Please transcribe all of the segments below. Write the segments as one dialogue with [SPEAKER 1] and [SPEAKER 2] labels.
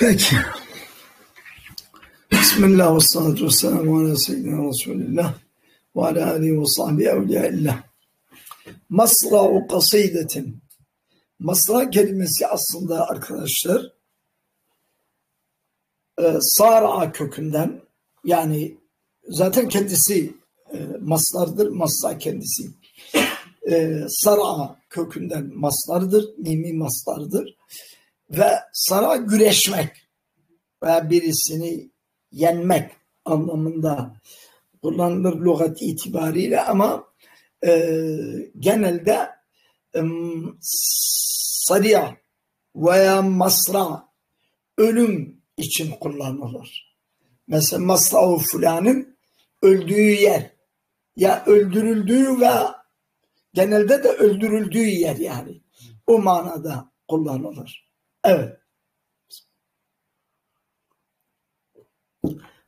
[SPEAKER 1] Peki. Bismillah ve salatu ve selamu ala seyyidina Resulillah ve ala alihi ve sahbihi evliyaillah. Masra'u kasidetin. Masra kelimesi aslında arkadaşlar e, Sara kökünden yani zaten kendisi e, maslardır, masra kendisi. E, Sara kökünden maslardır, mimi maslardır ve sana güreşmek veya birisini yenmek anlamında kullanılır lügat itibariyle ama e, genelde e, sariya veya masra ölüm için kullanılır. Mesela masra'u fulanın öldüğü yer ya öldürüldüğü ve genelde de öldürüldüğü yer yani o manada kullanılır. Evet.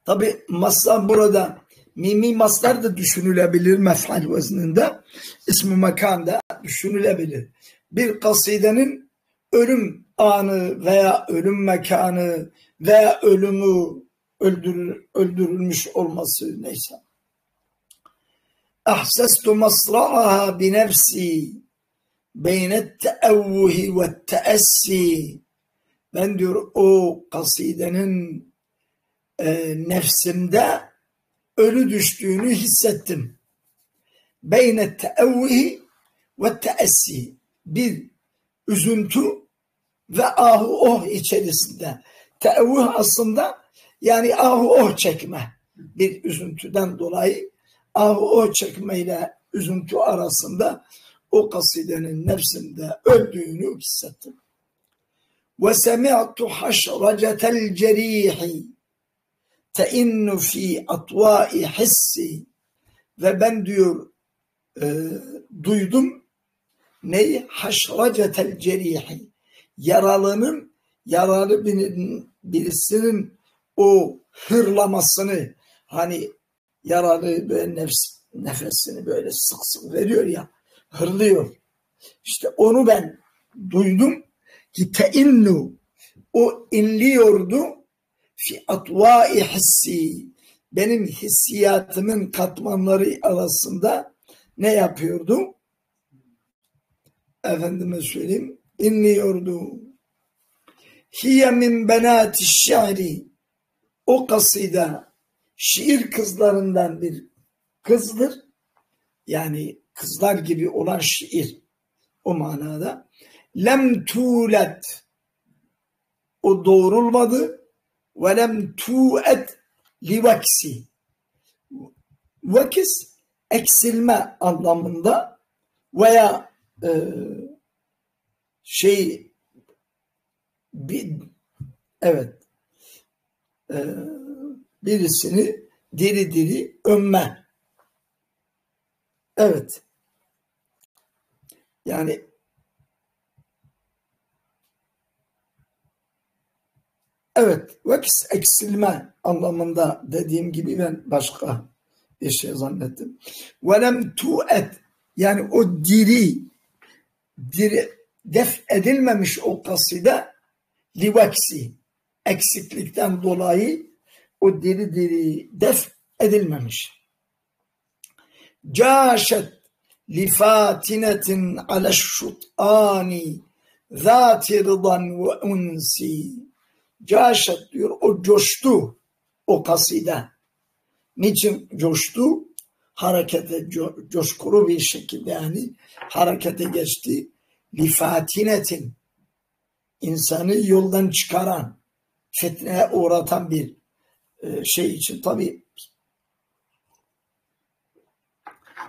[SPEAKER 1] Tabi maslar burada mimi maslar da düşünülebilir mef'al vezninde. ismi makanda düşünülebilir. Bir kasidenin ölüm anı veya ölüm mekanı veya ölümü öldürür, öldürülmüş olması neyse. Ahsestu masra'aha bi nefsi beynet teevvuhi ve teessi ben diyor o kasidenin e, nefsimde ölü düştüğünü hissettim. Beyne teevvihi ve teessi bir üzüntü ve ahu oh içerisinde. Teevvih aslında yani ahu oh çekme bir üzüntüden dolayı ahu oh çekmeyle üzüntü arasında o kasidenin nefsinde öldüğünü hissettim. Ve semi'tu haşracetel cerihi teinnu fi atvai hissi. Ve ben diyor e, duydum neyi haşracetel cerihi. Yaralının yaralı birisinin o hırlamasını hani yaralı böyle nefs, nefesini böyle sık sık veriyor ya hırlıyor. İşte onu ben duydum ki teinnu o inliyordu fi atvai hissi benim hissiyatımın katmanları arasında ne yapıyordu? Efendime söyleyeyim inliyordu. Hiye min benati şiiri o kaside şiir kızlarından bir kızdır. Yani kızlar gibi olan şiir o manada. Lem tulet. O doğrulmadı. Ve lem tuet livaksi vakis eksilme anlamında veya e, şey bir, evet e, birisini diri diri ömme evet yani evet vakis eksilme anlamında dediğim gibi ben başka bir şey zannettim. Velem tu'et yani o diri diri def edilmemiş o kaside livaksi eksiklikten dolayı o diri diri def edilmemiş. Caşet lifatinetin aleşşut'ani zati rıdan ve unsi caşet diyor o coştu o kaside. Niçin coştu? Harekete co coşkulu bir şekilde yani harekete geçti. Lifatinetin insanı yoldan çıkaran, fitneye uğratan bir şey için tabi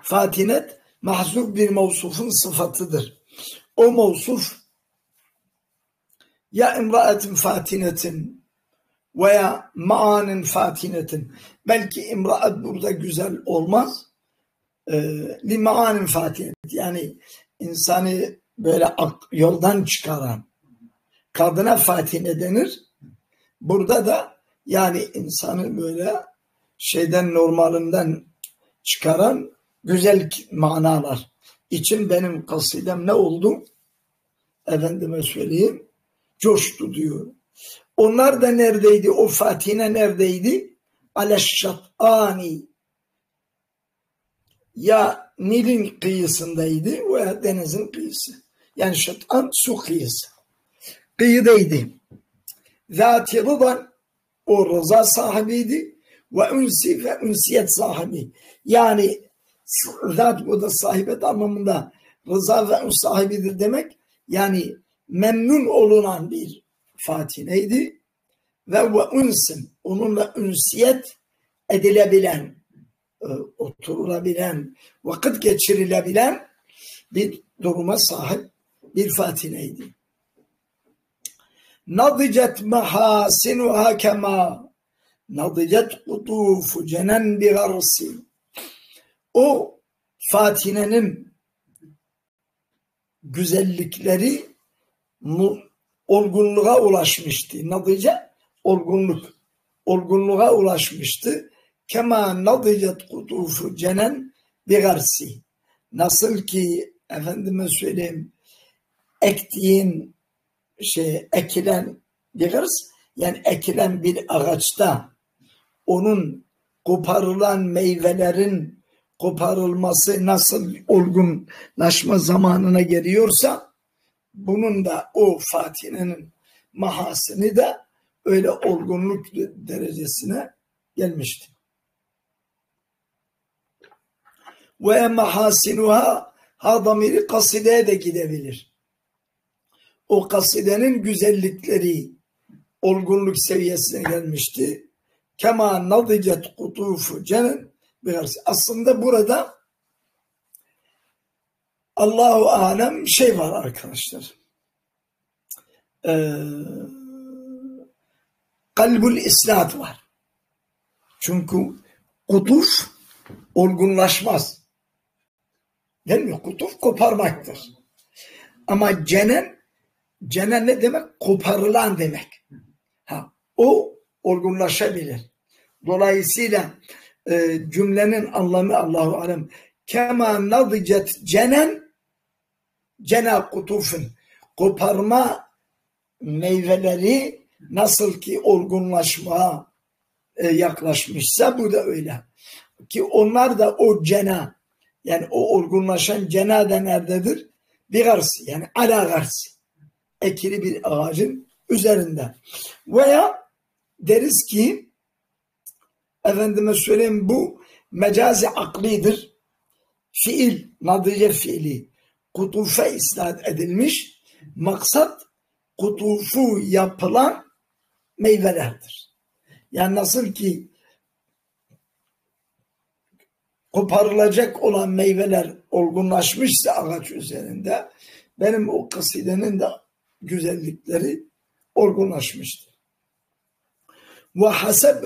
[SPEAKER 1] fatinet mahzuf bir mevsufun sıfatıdır. O mevsuf ya imraatin fatinetin veya maanin fatinetin belki imraat burada güzel olmaz e, li maanin fatinet yani insanı böyle yoldan çıkaran kadına fatine denir. Burada da yani insanı böyle şeyden normalinden çıkaran güzel manalar için benim kasidem ne oldu? Efendime söyleyeyim coştu diyor. Onlar da neredeydi? O Fatih'ine neredeydi? Aleşşat'ani ya Nil'in kıyısındaydı veya denizin kıyısı. Yani şat'an su kıyısı. Kıyıdaydı. Zati rıdan o rıza sahibiydi ve ünsi ve ünsiyet sahibi. Yani zat bu da sahibet anlamında rıza ve sahibidir demek. Yani memnun olunan bir fatineydi ve ve ünsin onunla ünsiyet edilebilen e, oturulabilen vakit geçirilebilen bir duruma sahip bir fatineydi. Nadicet mahasinuha kema nadicet kutufu cenen bir arsi. O Fatine'nin güzellikleri olgunluğa ulaşmıştı. Nadice olgunluk. Olgunluğa ulaşmıştı. Kema nadicet kutufu cenen bir garsi. Nasıl ki efendime söyleyeyim ektiğin şey ekilen bir gars yani ekilen bir ağaçta onun koparılan meyvelerin koparılması nasıl olgunlaşma zamanına geliyorsa bunun da o Fatih'in mahasını da öyle olgunluk derecesine gelmişti. Ve mahasinuha ha damiri kasideye de gidebilir. O kasidenin güzellikleri olgunluk seviyesine gelmişti. Kema nadicet kutufu cenen aslında burada Allahu alem şey var arkadaşlar. Ee, kalbul isnat var. Çünkü kutuf olgunlaşmaz. Değil mi? Kutuf koparmaktır. Ama cenen cenen ne demek? Koparılan demek. Ha, o olgunlaşabilir. Dolayısıyla e, cümlenin anlamı Allahu alem kema nadicet cenen cena kutufun koparma meyveleri nasıl ki olgunlaşmaya e, yaklaşmışsa bu da öyle. Ki onlar da o cena yani o olgunlaşan cena da nerededir? Bir garsi yani ala garsi. Ekili bir ağacın üzerinde. Veya deriz ki efendime söyleyeyim bu mecazi aklidir. Fiil, nadice fiili kutufa isnat edilmiş. Maksat kutufu yapılan meyvelerdir. Yani nasıl ki koparılacak olan meyveler olgunlaşmışsa ağaç üzerinde benim o kasidenin de güzellikleri olgunlaşmıştır. Ve haseb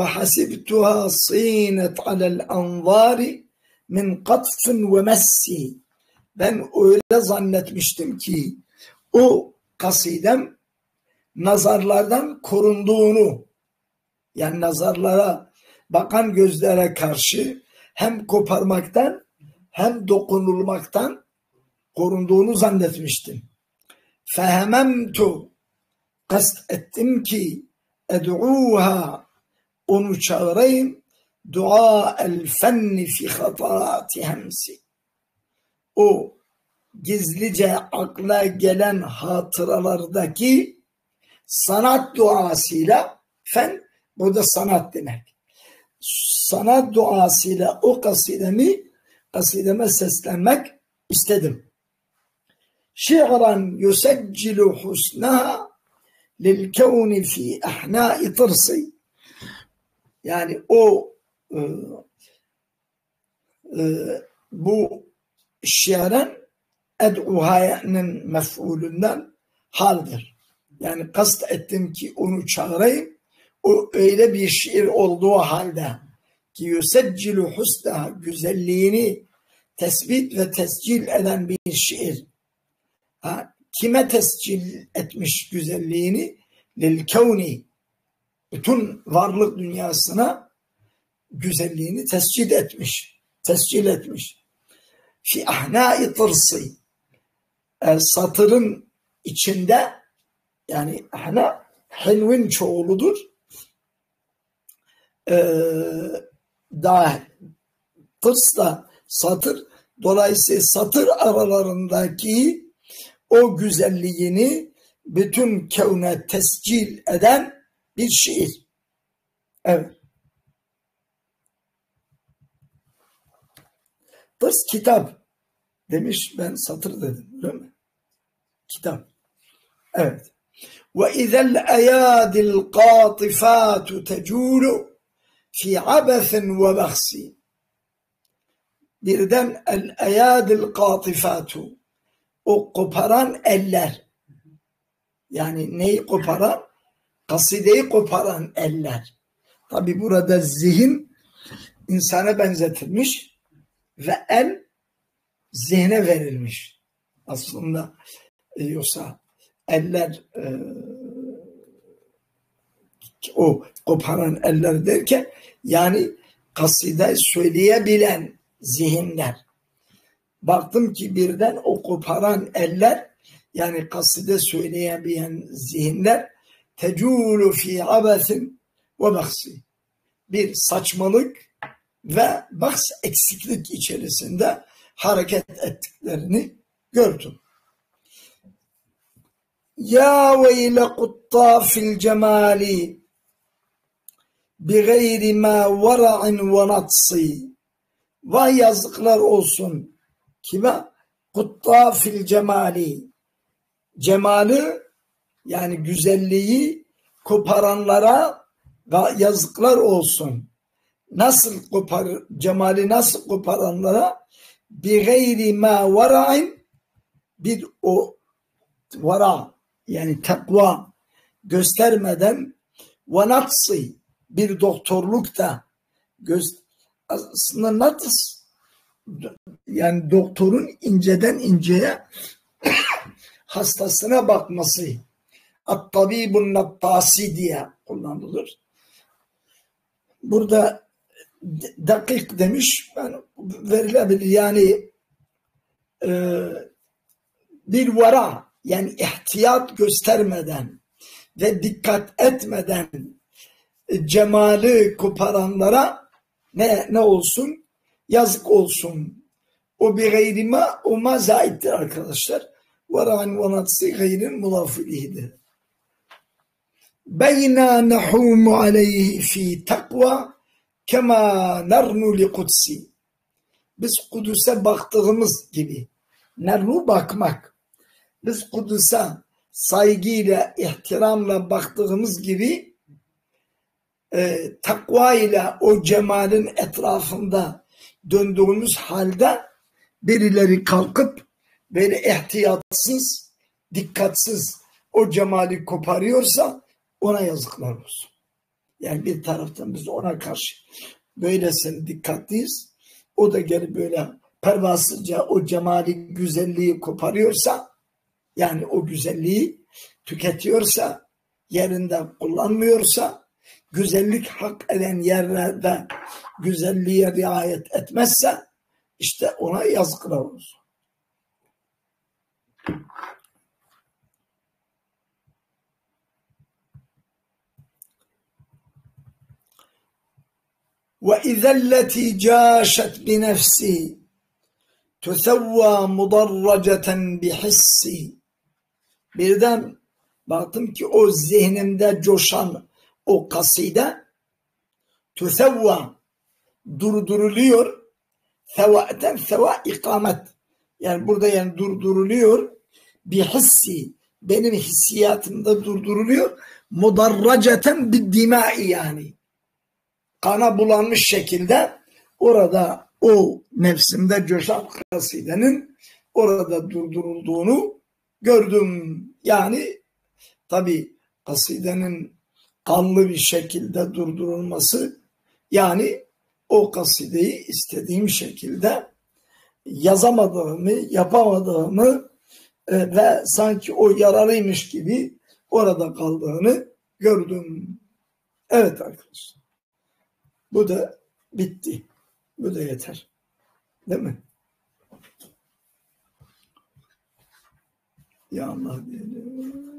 [SPEAKER 1] hasibtuha sinet alel anzari min katfın ve messi ben öyle zannetmiştim ki o kasidem nazarlardan korunduğunu yani nazarlara bakan gözlere karşı hem koparmaktan hem dokunulmaktan korunduğunu zannetmiştim. Fehememtu kast ettim ki ed'uha onu çağırayım dua el fenni fi hatati hemsi. O gizlice akla gelen hatıralardaki sanat duasıyla fen burada sanat demek. Sanat duasıyla o kasidemi kasideme seslenmek istedim. Şi'ran yuseccilu husnaha lil kevni fi ahnai tırsi yani o e, e, bu şiiren ed'uhaye'nin mef'ulünden haldir. Yani kast ettim ki onu çağırayım. O öyle bir şiir olduğu halde ki yüseccilu husna güzelliğini tespit ve tescil eden bir şiir. Ha, kime tescil etmiş güzelliğini? Lil kevni bütün varlık dünyasına güzelliğini tescil etmiş. Tescil etmiş. Fi ahnai tırsı e, satırın içinde yani ahna Hilvin çoğuludur. Ee, daha tırs da satır. Dolayısıyla satır aralarındaki o güzelliğini bütün kevne tescil eden bir şiir. Evet. Fırs kitap demiş ben satır dedim öyle mi? Kitap. Evet. Ve izel eyadil katifatu teculu fi abesin ve bahsin. Birden el eyadil katifatu o koparan eller. Yani neyi koparan? Kasideyi koparan eller tabi burada zihin insana benzetilmiş ve el zihne verilmiş aslında e, yoksa eller e, o koparan eller derken yani kaside söyleyebilen zihinler. Baktım ki birden o koparan eller yani kaside söyleyemeyen zihinler teculu fi abesin ve baksi bir saçmalık ve baks eksiklik içerisinde hareket ettiklerini gördüm. Ya veyle kuttafil cemali bi gayri ma vara'in ve natsi Vay yazıklar olsun. Kime? Kutta fil cemali. Cemali yani güzelliği koparanlara yazıklar olsun. Nasıl kopar, cemali nasıl koparanlara? Bi gayri ma vara'in bir o vara yani takva göstermeden ve natsı bir doktorluk da göz, aslında natıs yani doktorun inceden inceye hastasına bakması at-tabibun nattasi diye kullanılır. Burada dakik demiş yani verilebilir yani e, bir vara yani ihtiyat göstermeden ve dikkat etmeden cemali koparanlara ne ne olsun? Yazık olsun. O bir gayrima o ma zaittir arkadaşlar. Varan vanatsı gayrin mulafilihidir. Beyna nehumu aleyhi fi takva kema nernu li kutsi. Biz Kudüs'e baktığımız gibi. Nernu bakmak. Biz Kudüs'e saygıyla, ihtiramla baktığımız gibi e, takva ile o cemalin etrafında döndüğümüz halde birileri kalkıp böyle ihtiyatsız, dikkatsiz o cemali koparıyorsa ona yazıklar olsun. Yani bir taraftan biz ona karşı böylesine dikkatliyiz. O da gelip böyle pervasızca o cemali, güzelliği koparıyorsa yani o güzelliği tüketiyorsa yerinde kullanmıyorsa güzellik hak eden yerlerde güzelliğe riayet etmezse işte ona yazıklar olsun. وإذا التي جاشت بنفسي تثوى مضرجة بحسي birden baktım ki o zihnimde coşan o kaside tüsevva durduruluyor sevaten seva ikamet yani burada yani durduruluyor bir hissi benim hissiyatımda durduruluyor mudarraceten bir dimai yani kana bulanmış şekilde orada o nefsimde coşan kasidenin orada durdurulduğunu gördüm. Yani tabi kasidenin kanlı bir şekilde durdurulması yani o kasideyi istediğim şekilde yazamadığımı, yapamadığımı e, ve sanki o yararıymış gibi orada kaldığını gördüm. Evet arkadaşlar. Bu da bitti. Bu da yeter. Değil mi? Ya Allah diyelim.